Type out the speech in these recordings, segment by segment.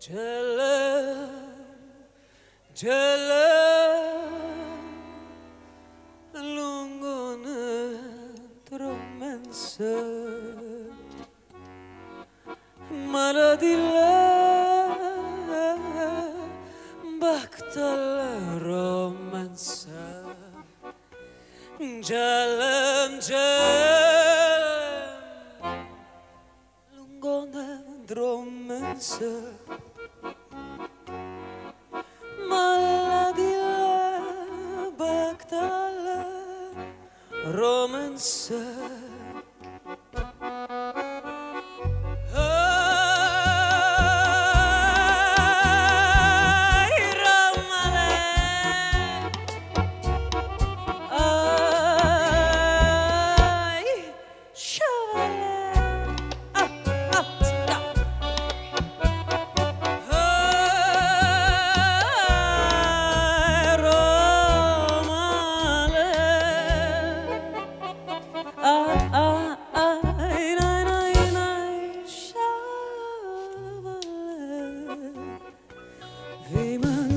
Gelen, gelen lungoны tromense Maladile baktale romanse Gelen, gelen romanse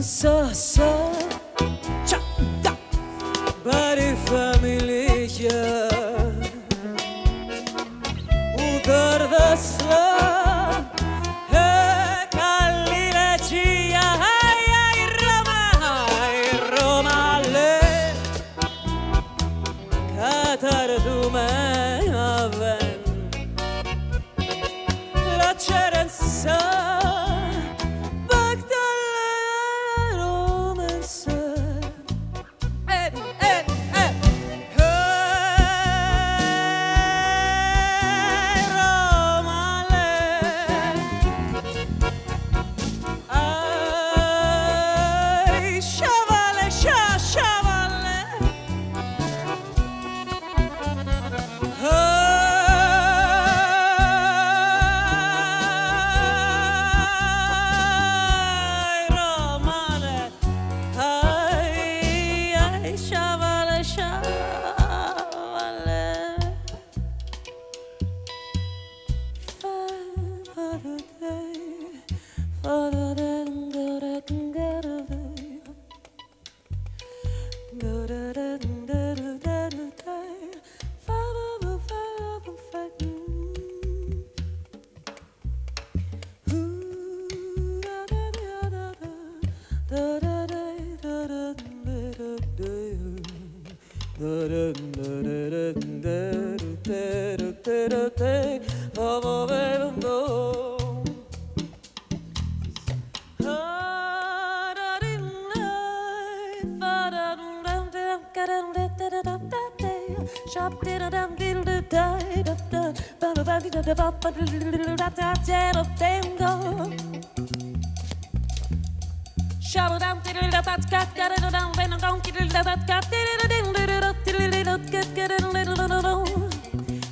Vimen sa Oh, da Shallow down, diddle da da da da da da when I'm gone, diddle da da da diddle diddle diddle diddle diddle get get a little little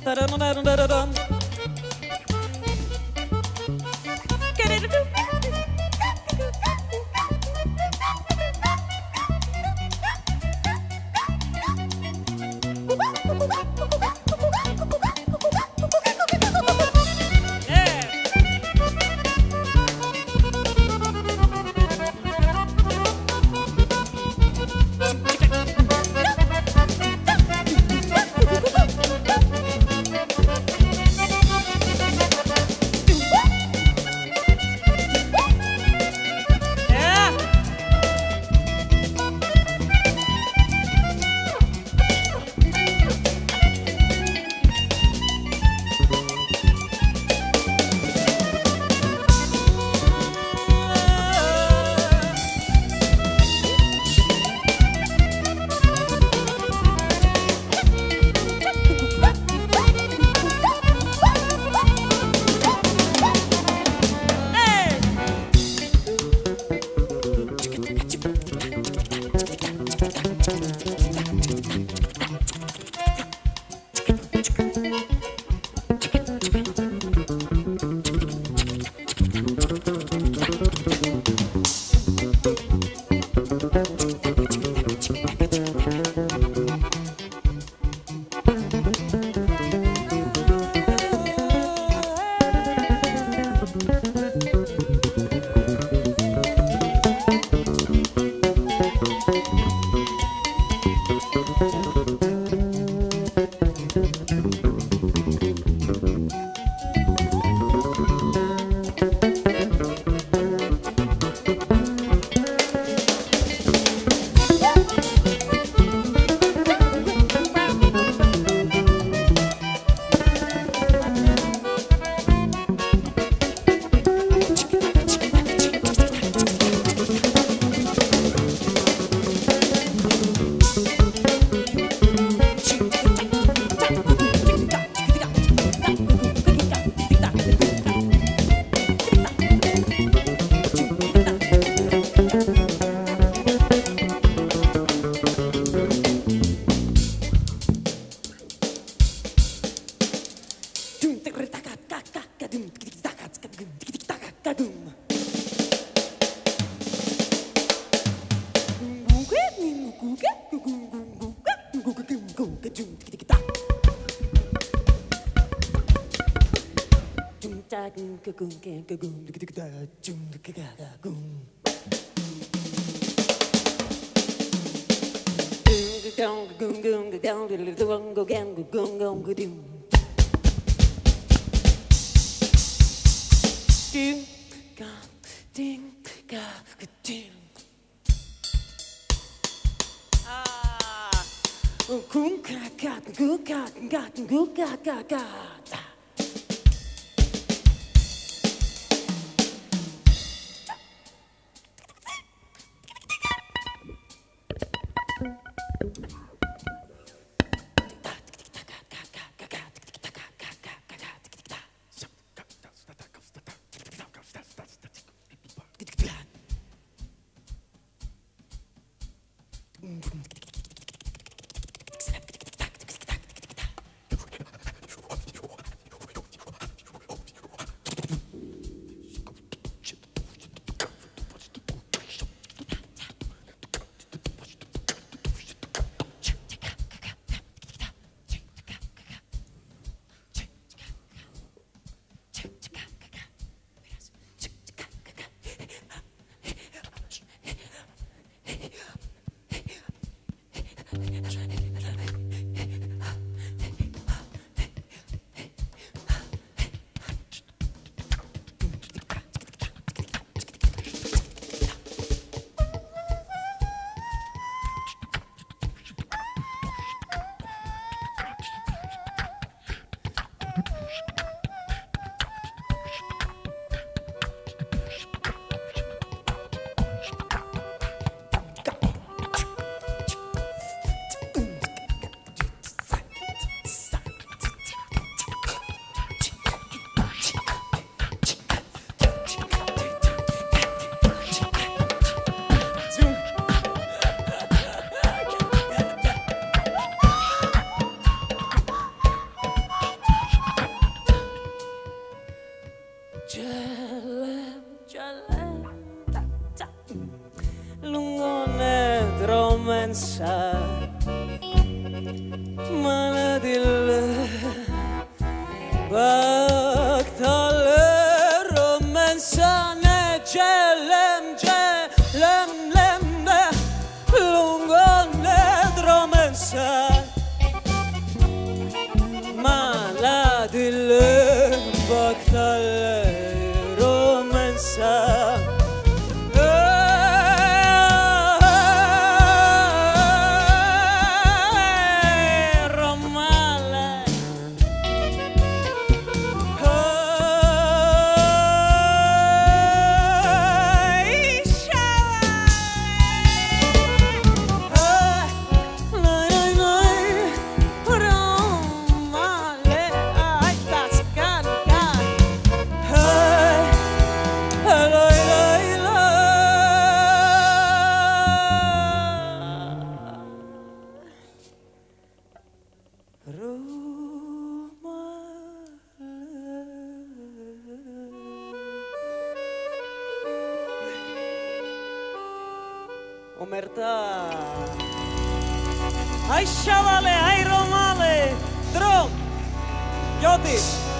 da da da da da Ah, good God, good God, good God, good God, good God. Try romanza Bana dille Bak dalle romanza ne celem celem lem ne? Lungo ne romanza Ma la dille bak dalle ay chavales, ay romales, dron, yotis.